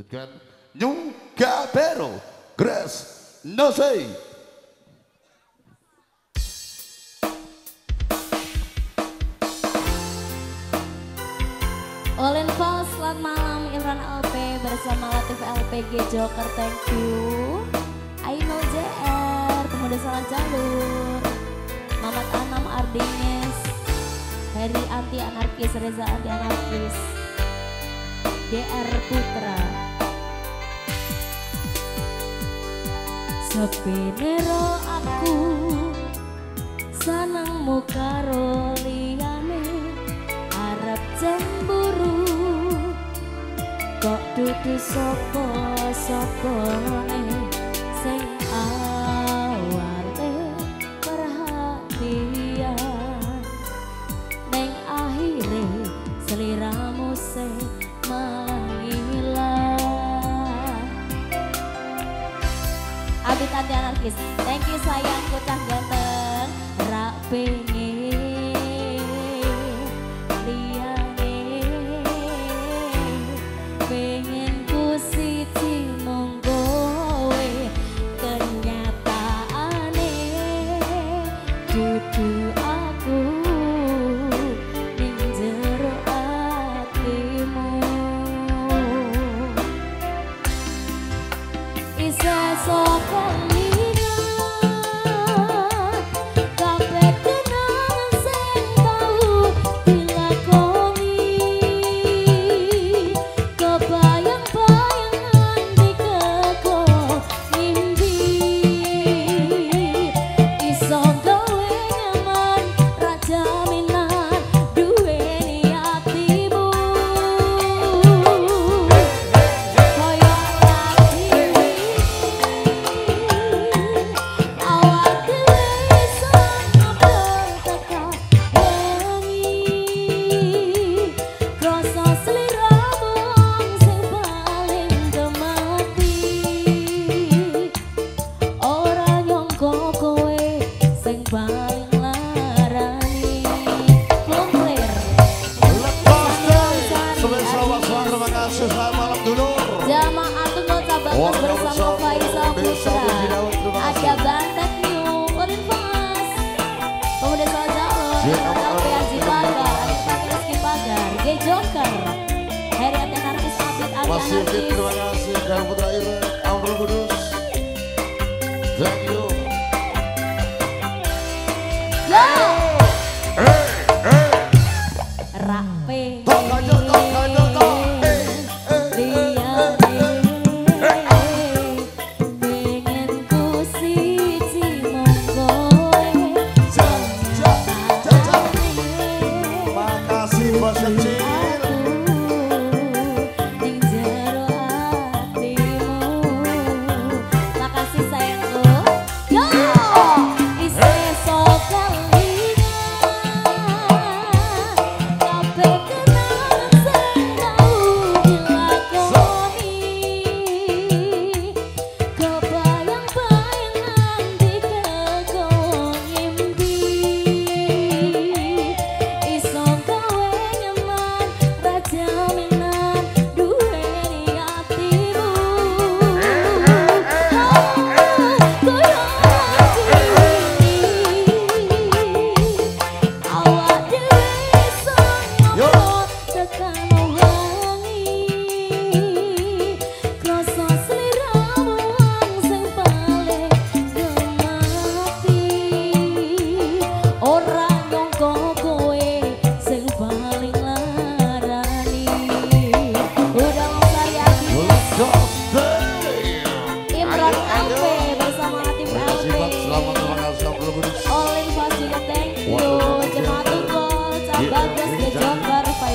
lanjutkan New Gabero Grass No Say Olen Paul, selamat malam Imran LP bersama Latif LPG Joker, thank you. Ainul JR, pemuda salah jalur. Mamat Anam Ardines, Heri Anti Anarkis, Reza Anti Anarkis, DR Putra. Sepenero aku Sanang muka roliane Arab cemburu Kok dudu sopo-sopo gió không Bersama Faisal Putra Ada Banten New Urin Fas Pemuda Saljalon Tapi Haji Pagar Pak Rizky Pagar. G. Joker. Heri Aten Artis Abid Ali Anarkis Terima kasih. Putra Irfan Ampun Kudus. Thank you.